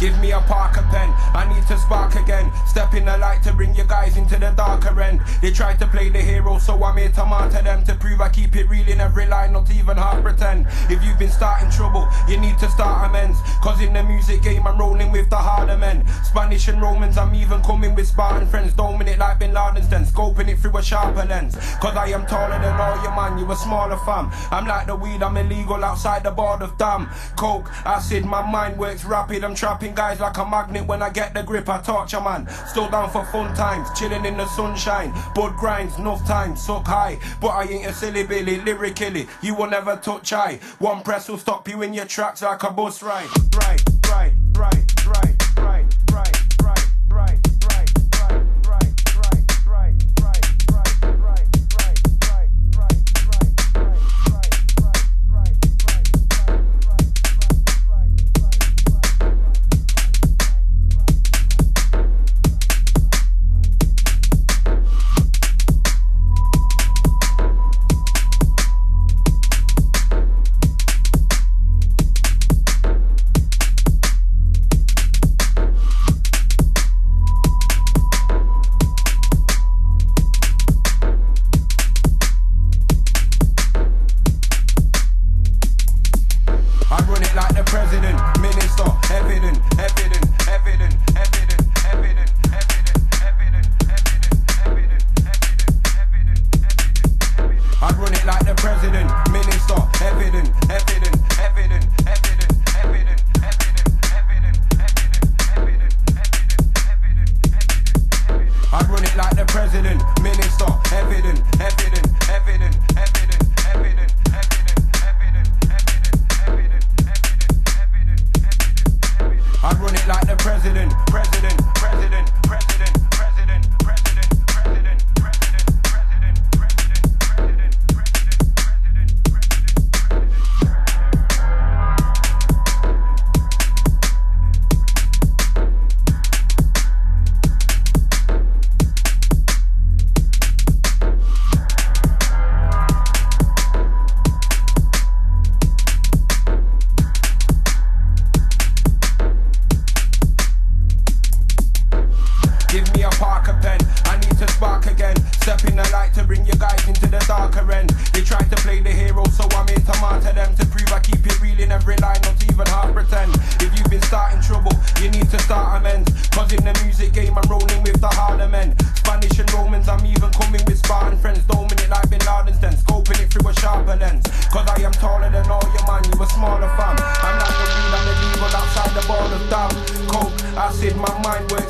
Give me a Parker pen, I need to spark again. Step in the light to bring you guys into the darker end. They tried to play the hero, so I'm here to martyr them to prove I keep it real in every line, not even half pretend. If you've been starting trouble, you need to start amends. Cause in the music game, I'm rolling with the harder men. Spanish and Romans, I'm even coming with Spartan friends. Doming it like it through a sharper lens. Cause I am taller than all your man, you a smaller fam. I'm like the weed, I'm illegal outside the board of damn. Coke, acid, my mind works rapid. I'm trapping guys like a magnet when I get the grip. I torture man. Still down for fun times, chilling in the sunshine. Bud grinds, enough time, suck high. But I ain't a silly billy, lyrically. You will never touch I. One press will stop you in your tracks like a bus ride. Right, minister, evident, evident, evident, evident, evident, evident, evident, evident, evident, evident. I run it like the president, minister, evident, evident, evident, evident. president, president. bring your guys into the darker end. They try to play the hero, so I'm here to martyr them to prove I keep it real in every line, not even half pretend. If you've been starting trouble, you need to start amends. Cause in the music game, I'm rolling with the harder men. Spanish and Romans, I'm even coming with Spartan friends. Dominant like Bin Laden's then, scoping it through a sharper lens. Cause I am taller than all your man, you a smaller fam. I'm not the real, I'm the evil outside the ball of dumb. Coke, acid, my mind works